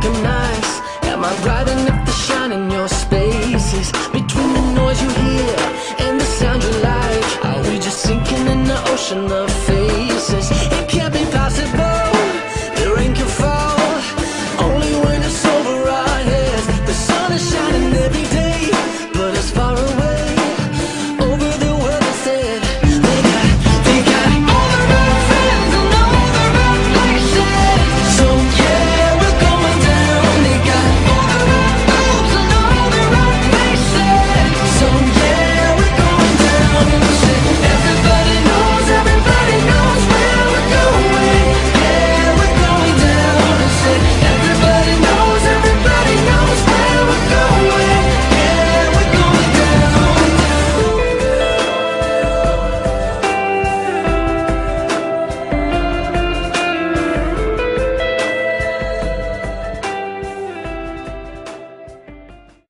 thinking nice. Am I bright enough to shine in your spaces? Between the noise you hear and the sound you like Are we just sinking in the ocean of faces?